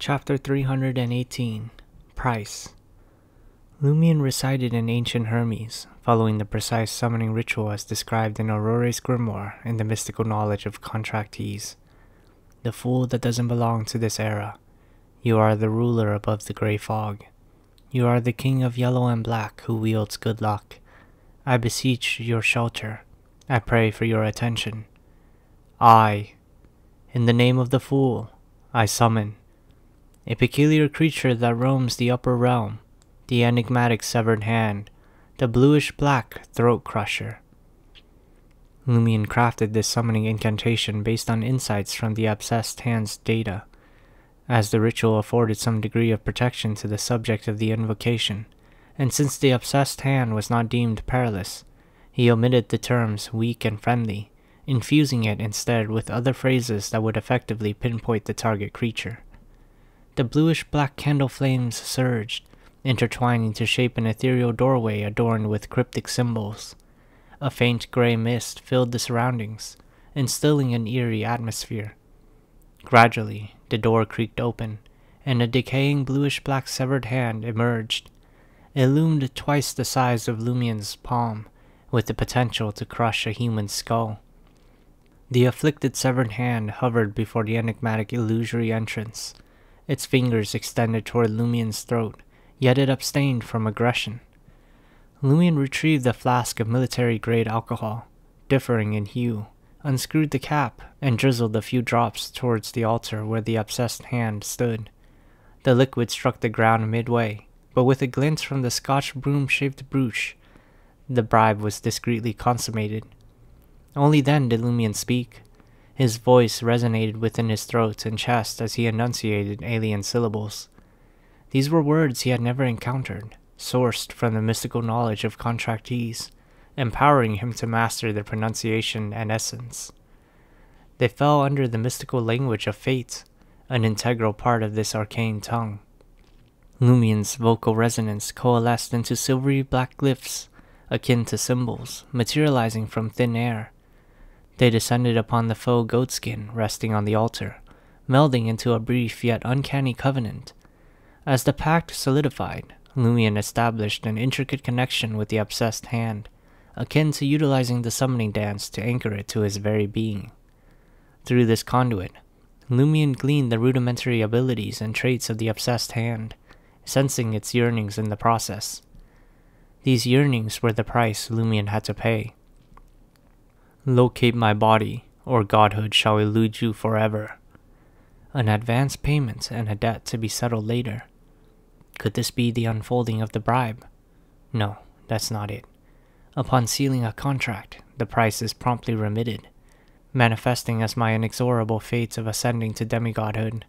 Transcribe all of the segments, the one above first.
Chapter 318 Price Lumian resided in ancient Hermes, following the precise summoning ritual as described in Aurore's grimoire and the mystical knowledge of contractees. The fool that doesn't belong to this era. You are the ruler above the gray fog. You are the king of yellow and black who wields good luck. I beseech your shelter. I pray for your attention. I, in the name of the fool, I summon a peculiar creature that roams the upper realm, the enigmatic severed hand, the bluish black throat crusher. Lumian crafted this summoning incantation based on insights from the obsessed hand's data, as the ritual afforded some degree of protection to the subject of the invocation, and since the obsessed hand was not deemed perilous, he omitted the terms weak and friendly, infusing it instead with other phrases that would effectively pinpoint the target creature. The bluish black candle flames surged, intertwining to shape an ethereal doorway adorned with cryptic symbols. A faint gray mist filled the surroundings, instilling an eerie atmosphere. Gradually, the door creaked open, and a decaying bluish black severed hand emerged. It loomed twice the size of Lumian's palm, with the potential to crush a human skull. The afflicted severed hand hovered before the enigmatic illusory entrance, its fingers extended toward Lumian's throat, yet it abstained from aggression. Lumian retrieved a flask of military-grade alcohol, differing in hue, unscrewed the cap, and drizzled a few drops towards the altar where the obsessed hand stood. The liquid struck the ground midway, but with a glint from the Scotch broom-shaped brooch, the bribe was discreetly consummated. Only then did Lumian speak. His voice resonated within his throat and chest as he enunciated alien syllables. These were words he had never encountered, sourced from the mystical knowledge of contractees, empowering him to master their pronunciation and essence. They fell under the mystical language of fate, an integral part of this arcane tongue. Lumian's vocal resonance coalesced into silvery black glyphs, akin to symbols, materializing from thin air. They descended upon the faux goatskin resting on the altar, melding into a brief yet uncanny covenant. As the pact solidified, Lumian established an intricate connection with the obsessed hand, akin to utilizing the summoning dance to anchor it to his very being. Through this conduit, Lumian gleaned the rudimentary abilities and traits of the obsessed hand, sensing its yearnings in the process. These yearnings were the price Lumian had to pay. Locate my body, or godhood shall elude you forever. An advance payment and a debt to be settled later. Could this be the unfolding of the bribe? No, that's not it. Upon sealing a contract, the price is promptly remitted, manifesting as my inexorable fate of ascending to demigodhood.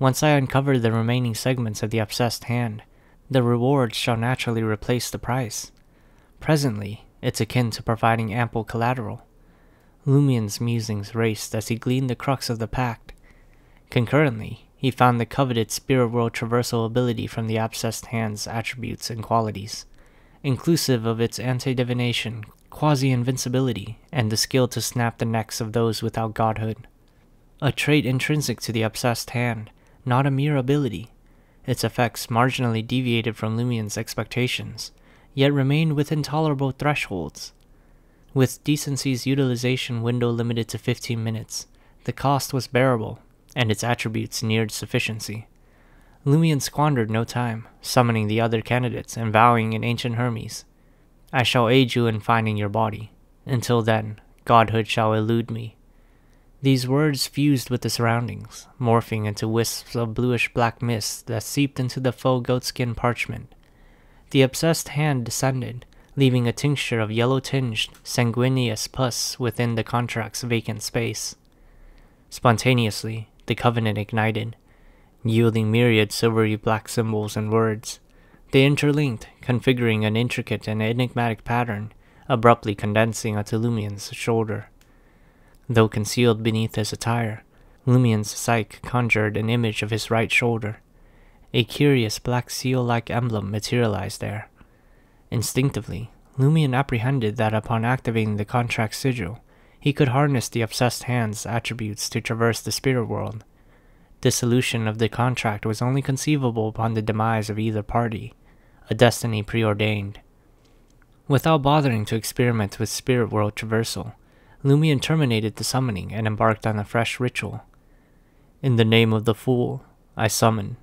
Once I uncover the remaining segments of the obsessed hand, the reward shall naturally replace the price. Presently, it's akin to providing ample collateral. Lumian's musings raced as he gleaned the crux of the pact. Concurrently, he found the coveted spirit world traversal ability from the obsessed hand's attributes and qualities, inclusive of its anti-divination, quasi-invincibility, and the skill to snap the necks of those without godhood. A trait intrinsic to the obsessed hand, not a mere ability. Its effects marginally deviated from Lumian's expectations, yet remained within tolerable thresholds. With decency's utilization window limited to 15 minutes, the cost was bearable, and its attributes neared sufficiency. Lumian squandered no time, summoning the other candidates and vowing in ancient Hermes, I shall aid you in finding your body. Until then, godhood shall elude me. These words fused with the surroundings, morphing into wisps of bluish black mist that seeped into the faux goatskin parchment. The obsessed hand descended, leaving a tincture of yellow-tinged, sanguineous pus within the contract's vacant space. Spontaneously, the covenant ignited, yielding myriad silvery black symbols and words. They interlinked, configuring an intricate and enigmatic pattern, abruptly condensing onto Lumian's shoulder. Though concealed beneath his attire, Lumian's psyche conjured an image of his right shoulder. A curious black seal-like emblem materialized there, Instinctively, Lumian apprehended that upon activating the contract sigil, he could harness the obsessed hand's attributes to traverse the spirit world. Dissolution of the contract was only conceivable upon the demise of either party, a destiny preordained. Without bothering to experiment with spirit world traversal, Lumian terminated the summoning and embarked on a fresh ritual. In the name of the Fool, I summon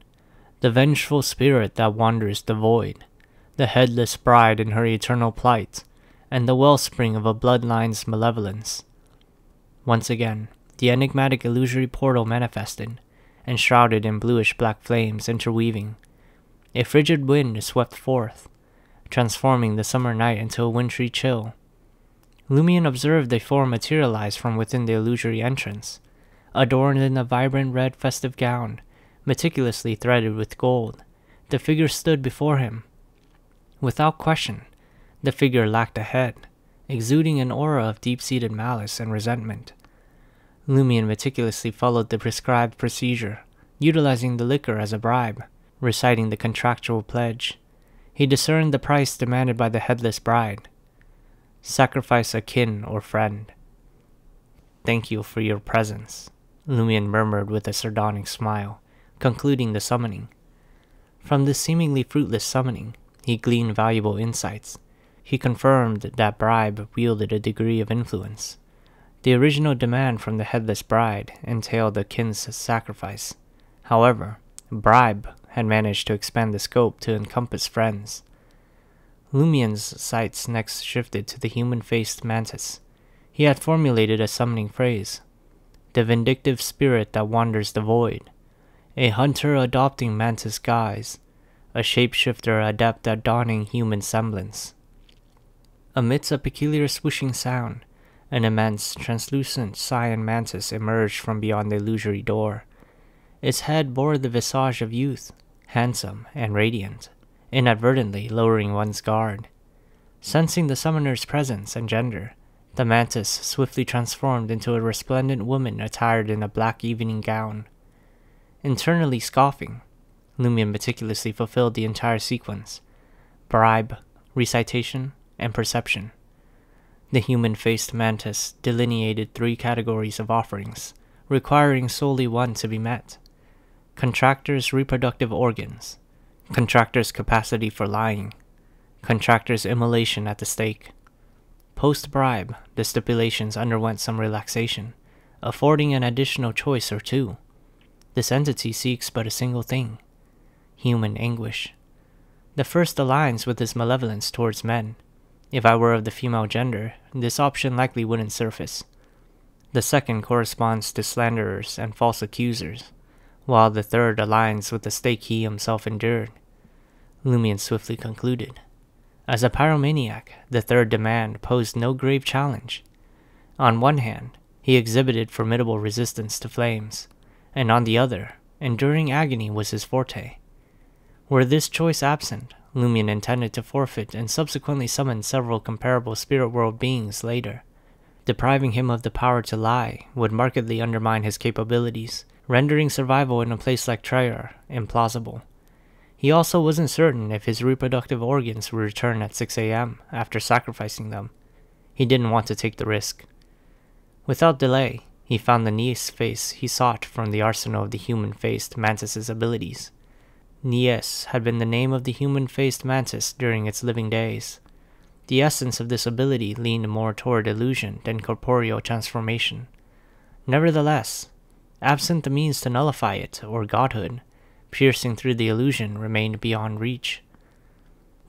the vengeful spirit that wanders the void, the headless bride in her eternal plight, and the wellspring of a bloodline's malevolence. Once again, the enigmatic illusory portal manifested, enshrouded in bluish black flames interweaving. A frigid wind swept forth, transforming the summer night into a wintry chill. Lumian observed a form materialize from within the illusory entrance, adorned in a vibrant red festive gown, meticulously threaded with gold. The figure stood before him. Without question, the figure lacked a head, exuding an aura of deep-seated malice and resentment. Lumian meticulously followed the prescribed procedure, utilizing the liquor as a bribe, reciting the contractual pledge. He discerned the price demanded by the headless bride. Sacrifice a kin or friend. Thank you for your presence, Lumian murmured with a sardonic smile, concluding the summoning. From this seemingly fruitless summoning, he gleaned valuable insights. He confirmed that bribe wielded a degree of influence. The original demand from the headless bride entailed a kin's sacrifice. However, bribe had managed to expand the scope to encompass friends. Lumian's sights next shifted to the human-faced mantis. He had formulated a summoning phrase. The vindictive spirit that wanders the void. A hunter adopting mantis guise. A shapeshifter adept at donning human semblance. Amidst a peculiar swooshing sound, an immense, translucent cyan mantis emerged from beyond the illusory door. Its head bore the visage of youth, handsome and radiant, inadvertently lowering one's guard. Sensing the summoner's presence and gender, the mantis swiftly transformed into a resplendent woman attired in a black evening gown. Internally scoffing, Lumian meticulously fulfilled the entire sequence bribe, recitation, and perception. The human faced mantis delineated three categories of offerings, requiring solely one to be met contractor's reproductive organs, contractor's capacity for lying, contractor's immolation at the stake. Post bribe, the stipulations underwent some relaxation, affording an additional choice or two. This entity seeks but a single thing human anguish. The first aligns with his malevolence towards men. If I were of the female gender, this option likely wouldn't surface. The second corresponds to slanderers and false accusers while the third aligns with the stake he himself endured. Lumian swiftly concluded. As a pyromaniac, the third demand posed no grave challenge. On one hand, he exhibited formidable resistance to flames, and on the other, enduring agony was his forte. Were this choice absent, Lumian intended to forfeit and subsequently summon several comparable spirit world beings later. Depriving him of the power to lie would markedly undermine his capabilities, rendering survival in a place like Trier implausible. He also wasn't certain if his reproductive organs would return at 6 a.m. after sacrificing them. He didn't want to take the risk. Without delay, he found the Nies face he sought from the arsenal of the human-faced mantis's abilities. Nies had been the name of the human-faced mantis during its living days. The essence of this ability leaned more toward illusion than corporeal transformation. Nevertheless, absent the means to nullify it, or godhood, piercing through the illusion remained beyond reach.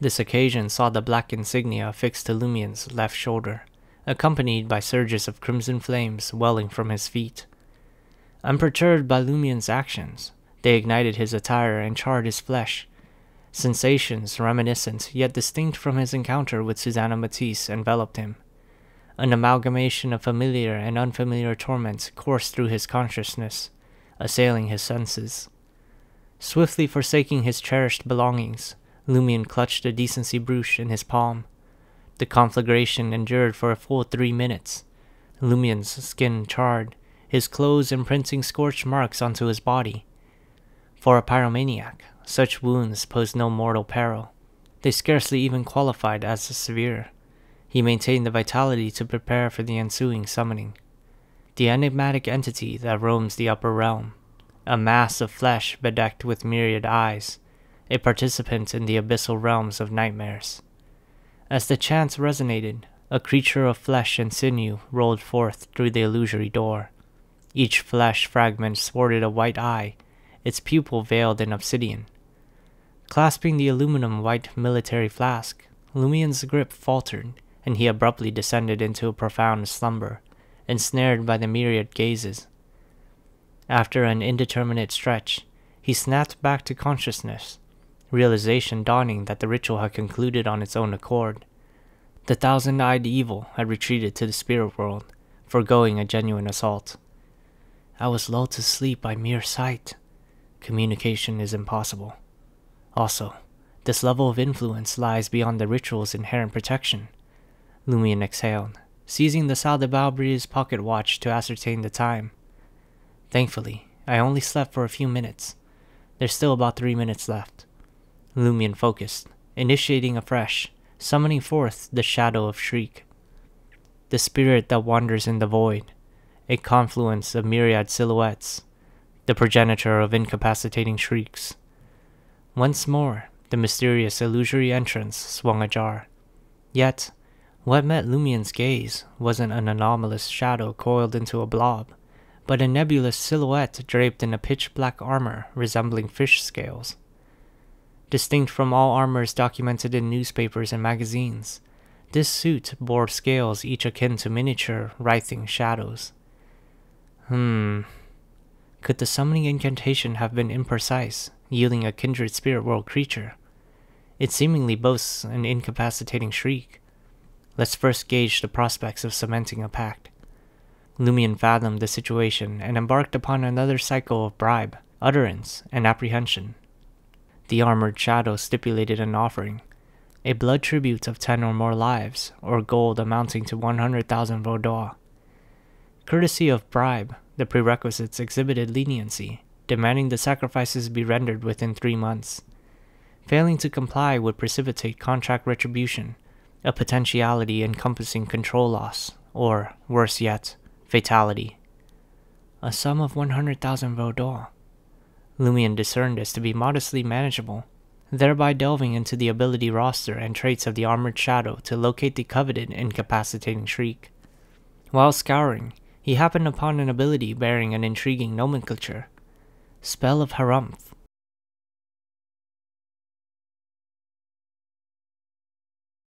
This occasion saw the black insignia affixed to Lumian's left shoulder, accompanied by surges of crimson flames welling from his feet. Unperturbed by Lumian's actions, they ignited his attire and charred his flesh. Sensations reminiscent yet distinct from his encounter with Susanna Matisse enveloped him. An amalgamation of familiar and unfamiliar torments coursed through his consciousness, assailing his senses. Swiftly forsaking his cherished belongings, Lumian clutched a decency brooch in his palm. The conflagration endured for a full three minutes. Lumian's skin charred, his clothes imprinting scorched marks onto his body. For a pyromaniac, such wounds posed no mortal peril. They scarcely even qualified as severe. He maintained the vitality to prepare for the ensuing summoning. The enigmatic entity that roams the upper realm, a mass of flesh bedecked with myriad eyes, a participant in the abyssal realms of nightmares. As the chant resonated, a creature of flesh and sinew rolled forth through the illusory door. Each flesh fragment sported a white eye, its pupil veiled in obsidian. Clasping the aluminum white military flask, Lumian's grip faltered, and he abruptly descended into a profound slumber, ensnared by the myriad gazes. After an indeterminate stretch, he snapped back to consciousness, realization dawning that the ritual had concluded on its own accord. The thousand eyed evil had retreated to the spirit world, foregoing a genuine assault. I was lulled to sleep by mere sight. Communication is impossible. Also, this level of influence lies beyond the ritual's inherent protection. Lumian exhaled, seizing the Salle de Balbrie's pocket watch to ascertain the time. Thankfully, I only slept for a few minutes. There's still about three minutes left. Lumian focused, initiating afresh, summoning forth the shadow of Shriek. The spirit that wanders in the void, a confluence of myriad silhouettes, the progenitor of incapacitating shrieks. Once more, the mysterious illusory entrance swung ajar. Yet, what met Lumian's gaze wasn't an anomalous shadow coiled into a blob, but a nebulous silhouette draped in a pitch black armor resembling fish scales distinct from all armors documented in newspapers and magazines. This suit bore scales each akin to miniature, writhing shadows. Hmm. Could the summoning incantation have been imprecise, yielding a kindred spirit world creature? It seemingly boasts an incapacitating shriek. Let's first gauge the prospects of cementing a pact. Lumian fathomed the situation and embarked upon another cycle of bribe, utterance, and apprehension. The armored shadow stipulated an offering, a blood tribute of ten or more lives, or gold amounting to 100,000 Vaudois. Courtesy of bribe, the prerequisites exhibited leniency, demanding the sacrifices be rendered within three months. Failing to comply would precipitate contract retribution, a potentiality encompassing control loss, or, worse yet, fatality. A sum of 100,000 Vaudois. Lumian discerned as to be modestly manageable, thereby delving into the ability roster and traits of the Armored Shadow to locate the coveted incapacitating shriek. While scouring, he happened upon an ability bearing an intriguing nomenclature Spell of Harumph.